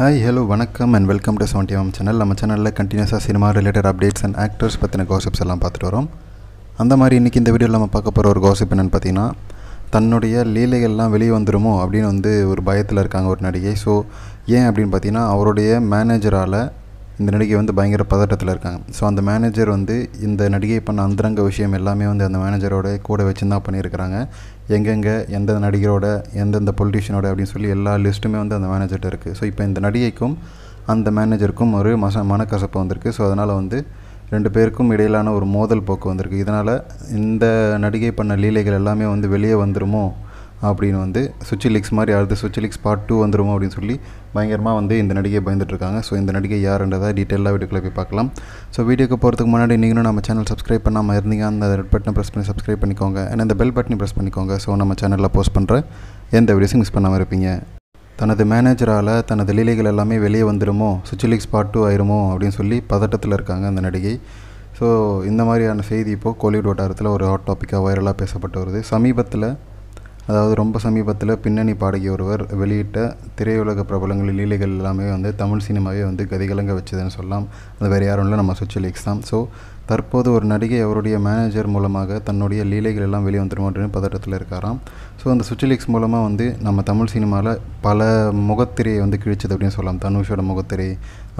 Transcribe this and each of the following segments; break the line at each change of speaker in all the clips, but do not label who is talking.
Hi hello வணக்கம் and welcome to seventy M channel நம்ம சேனலில் கண்டினியூஸாக cinema related updates and actors பற்றின காசிப்ஸ் எல்லாம் பார்த்துட்டு வரோம். அந்த மாதிரி இன்றைக்கி இந்த வீடியோவில் நம்ம பார்க்க போகிற ஒரு காசிப் என்னென்னு பார்த்தீங்கன்னா தன்னுடைய லீலைகள்லாம் வெளியே வந்துடுமோ அப்படின்னு வந்து ஒரு பயத்தில் இருக்காங்க ஒரு நடிகை. ஸோ ஏன் அப்படின்னு பார்த்தீங்கன்னா அவருடைய மேனேஜரால் இந்த நடிகை வந்து பயங்கர பதட்டத்தில் இருக்காங்க. ஸோ அந்த மேனேஜர் வந்து இந்த நடிகை பண்ண அந்தரங்க விஷயம் எல்லாமே வந்து அந்த மேனேஜரோட கூட வச்சுருந்தா பண்ணியிருக்கிறாங்க. எங்கெங்கே எந்த நடிகரோட எந்தெந்த பொலிட்டிஷியனோட அப்படின்னு சொல்லி எல்லா லிஸ்ட்டுமே வந்து அந்த மேனேஜர்கிட்ட இருக்குது ஸோ இப்போ இந்த நடிகைக்கும் அந்த மேனேஜருக்கும் ஒரு மச மனக்கசப்பு வந்திருக்கு. ஸோ அதனால் வந்து ரெண்டு பேருக்கும் இடையிலான ஒரு மோதல் போக்கு வந்திருக்கு. இதனால் இந்த நடிகை பண்ண லீலைகள் எல்லாமே வந்து வெளியே வந்துருமோ அப்படின்னு வந்து சுவிட்ச் லீக்ஸ் மாதிரி அடுத்து சுவிட்ச் லீக்ஸ் பார்ட் டூ வந்துடுமோ அப்படின்னு சொல்லி பயங்கரமாக வந்து இந்த நடிகை பயந்துட்டுருக்காங்க. ஸோ இந்த நடிகை யாருன்றதை டீட்டெயிலாக வீடியோக்குள்ளே போய் பார்க்கலாம். ஸோ வீடியோக்கு போகிறதுக்கு முன்னாடி நீங்களும் நம்ம சேனல் சப்ஸ்கிரைப் பண்ணாமல் இருந்தீங்க அந்த ரெட் பட்டனை ப்ரெஸ் பண்ணி சப்ஸ்கிரைப் பண்ணிக்கோங்க. அண்ட் அந்த பெல் பட்டனை ப்ரெஸ் பண்ணிக்கோங்க. ஸோ நம்ம சேனலில் போஸ்ட் பண்ணுற எந்த வீடியோஸும் மிஸ் பண்ணாமல் இருப்பீங்க. தனது மேனேஜரால் தனது லீலைகள் எல்லாமே வெளியே வந்துடுமோ சுவிட்ச் லீக்ஸ் பார்ட் டூ ஆயிருமோ அப்படின்னு சொல்லி பதட்டத்தில் இருக்காங்க அந்த நடிகை. ஸோ இந்த மாதிரியான செய்தி இப்போது கோலிவுட் வட்டாரத்தில் ஒரு ஹாட் டாப்பிக்காக வைரலாக பேசப்பட்டு வருது. சமீபத்தில் அதாவது ரொம்ப சமீபத்தில் பின்னணி பாடகி ஒருவர் வெளியிட்ட திரையுலக பிரபலங்கள் லீலைகள் எல்லாமே வந்து தமிழ் சினிமாவே வந்து கதிகலங்க வச்சதுன்னு சொல்லலாம். அது வேறு யாரும் இல்லை நம்ம சுவிட்ச் லீக்ஸ் தான். ஸோ தற்போது ஒரு நடிகை அவருடைய மேனேஜர் மூலமாக தன்னுடைய லீலைகள் எல்லாம் வெளியே வந்துடும் அப்படின்னு பதட்டத்தில் இருக்காராம். ஸோ அந்த சுச்சி லீக்ஸ் மூலமாக வந்து நம்ம தமிழ் சினிமாவில் பல முகத்திரையை வந்து கிழிச்சது அப்படின்னு சொல்லலாம். தனுஷோட முகத்திரை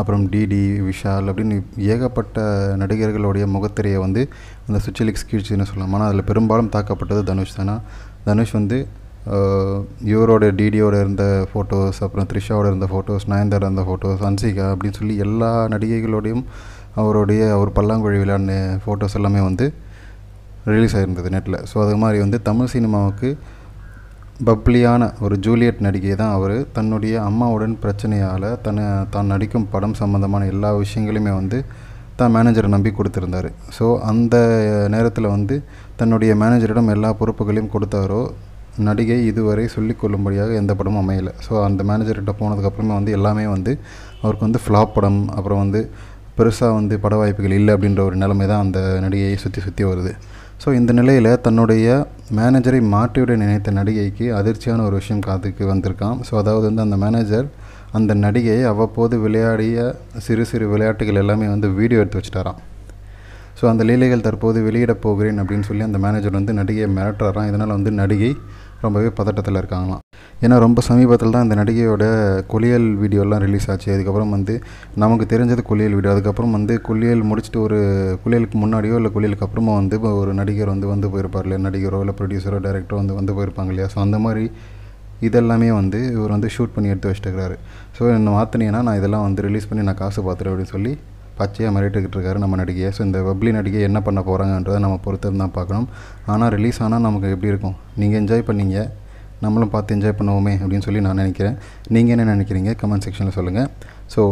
அப்புறம் டிடி விஷால் அப்படின்னு ஏகப்பட்ட நடிகர்களுடைய முகத்திரையை வந்து அந்த சுச்சி லீக்ஸ் சொல்லலாம். ஆனால் அதில் பெரும்பாலும் தாக்கப்பட்டது தனுஷ் தானே? தனுஷ் வந்து இவரோட டிடியோட இருந்த ஃபோட்டோஸ் அப்புறம் த்ரிஷாவோட இருந்த ஃபோட்டோஸ் நயன்தாரா இருந்த ஃபோட்டோஸ் அன்சிகா அப்படின்னு சொல்லி எல்லா நடிகைகளோடையும் அவருடைய அவர் பல்லாங்குழி விளையாடின ஃபோட்டோஸ் எல்லாமே வந்து ரிலீஸ் ஆகிருந்தது நெட்டில் ஸோ அது மாதிரி வந்து தமிழ் சினிமாவுக்கு பப்ளியான ஒரு ஜூலியட் நடிகை தான் அவர். தன்னுடைய அம்மாவுடன் பிரச்சனையால் தன்னை தான் நடிக்கும் படம் சம்மந்தமான எல்லா விஷயங்களையுமே வந்து தான் மேனேஜரை நம்பி கொடுத்துருந்தார். ஸோ அந்த நேரத்தில் வந்து தன்னுடைய மேனேஜரிடம் எல்லா பொறுப்புகளையும் கொடுத்தாரோ நடிகை இதுவரை சொல்லிக்கொள்ளும்படியாக எந்த படமும் அமையலை. ஸோ அந்த மேனேஜர்கிட்ட போனதுக்கப்புறமே வந்து எல்லாமே வந்து அவருக்கு வந்து ஃப்ளாப் படம் அப்புறம் வந்து பெருசாக வந்து பட வாய்ப்புகள் இல்லை அப்படின்ற ஒரு நிலைமை தான் அந்த நடிகையை சுற்றி சுற்றி வருது. ஸோ இந்த நிலையில் தன்னுடைய மேனேஜரை மாற்றிவிட நினைத்த நடிகைக்கு அதிர்ச்சியான ஒரு விஷயம் காத்துக்கு வந்திருக்கான் ஸோ அதாவது வந்து அந்த மேனேஜர் அந்த நடிகையை அவ்வப்போது விளையாடிய சிறு சிறு விளையாட்டுகள் எல்லாமே வந்து வீடியோ எடுத்து வச்சுட்டாராம். ஸோ அந்த லீலைகள் தற்போது வெளியிட போகிறேன் அப்படின்னு சொல்லி அந்த மேனேஜர் வந்து நடிகையை மிரட்டுறாராம். இதனால் வந்து நடிகை ரொம்பவே பதட்டத்தில் இருக்காங்களாம். ஏன்னா ரொம்ப சமீபத்தில் தான் இந்த நடிகையோட குளியல் வீடியோலாம் ரிலீஸ் ஆச்சு. அதுக்கப்புறம் வந்து நமக்கு தெரிஞ்சது குளியல் வீடியோ. அதுக்கப்புறம் வந்து குளியல் முடிச்சுட்டு ஒரு குளியலுக்கு முன்னாடியோ இல்லை குளியலுக்கு அப்புறமா வந்து ஒரு நடிகர் வந்து வந்து போயிருப்பார் இல்லையா நடிகரோ இல்லை ப்ரொடியூசரோ டேரக்டரோ வந்து வந்து போயிருப்பாங்க இல்லையா? ஸோ அந்த மாதிரி இதெல்லாமே வந்து இவர் வந்து ஷூட் பண்ணி எடுத்து வச்சுட்டுருக்காரு ஸோ என்ன மாற்றினீங்கன்னா நான் இதெல்லாம் வந்து ரிலீஸ் பண்ணி நான் காசு பார்த்துறேன் அப்படின்னு சொல்லி பச்சையாக மறைட்டுக்கிட்டு இருக்காரு நம்ம நடிகையை. ஸோ இந்த வெப்லி நடிகை என்ன பண்ண போகிறாங்கன்றதை நம்ம பொறுத்து தான் பார்க்கணும். ஆனால் ரிலீஸ் ஆனால் நமக்கு எப்படி இருக்கும்? நீங்கள் என்ஜாய் பண்ணீங்க. நம்மளும் பார்த்து என்ஜாய் பண்ணுவோமே அப்படின்னு சொல்லி நான் நினைக்கிறேன். நீங்கள் என்ன நினைக்கிறீங்க? கமெண்ட் செக்ஷனில் சொல்லுங்கள் ஸோ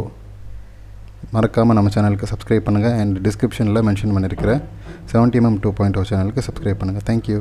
மறக்காமல் நம்ம சேனலுக்கு சப்ஸ்கிரைப் பண்ணுங்கள் அண்ட் டிஸ்கிரிப்ஷனில் மென்ஷன் பண்ணியிருக்கிறேன் seventy MM two point O சேனலுக்கு சப்ஸ்கிரைப் பண்ணுங்கள் தேங்க்யூ